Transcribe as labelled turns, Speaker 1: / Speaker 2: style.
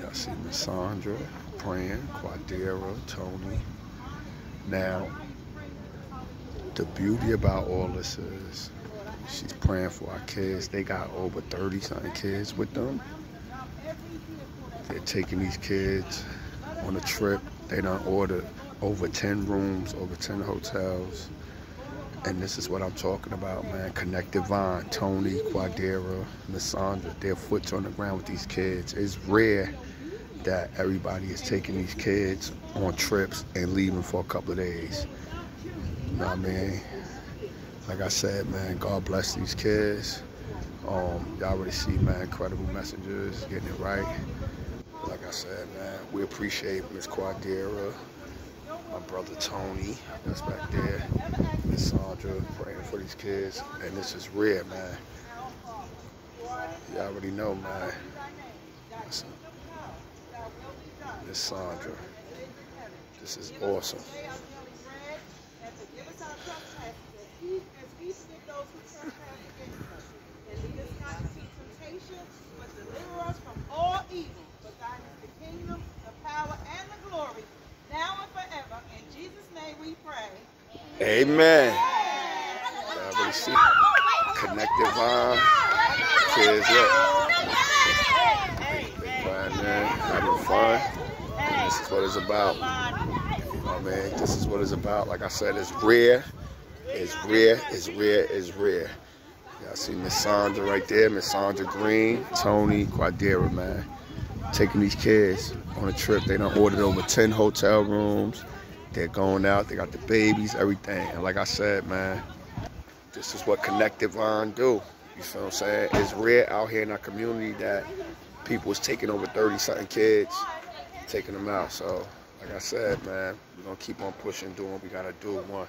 Speaker 1: Y'all see Miss Sandra praying, Quadra, Tony. Now, the beauty about all this is she's praying for our kids. They got over 30 something kids with them. They're taking these kids on a trip. They done ordered over 10 rooms, over 10 hotels. And this is what I'm talking about, man. Connected Vine, Tony, Quadra, Miss Sandra, their foot's on the ground with these kids. It's rare that everybody is taking these kids on trips and leaving for a couple of days. You know what I mean? Like I said, man, God bless these kids. Um, y'all already see, man, incredible messengers, getting it right. Like I said, man, we appreciate Miss Quadra, my brother Tony, that's back there, Sandra, praying for these kids. And this is rare, man. Y'all already know, man. Listen. Miss Sandra. This is awesome. Amen. See connected vine. Kids up. Crying having fun. This is what it's about. You this is what it's about. Like I said, it's rare. It's rare. It's rare. It's rare. Y'all see Miss Sandra right there, Miss Sandra Green, Tony, Quadra, man. Taking these kids on a trip. They done ordered over 10 hotel rooms. They're going out. They got the babies, everything. And like I said, man, this is what Connected Vine do. You feel what I'm saying? It's rare out here in our community that people is taking over 30-something kids, taking them out. So, like I said, man, we're going to keep on pushing, doing what we got to do. One.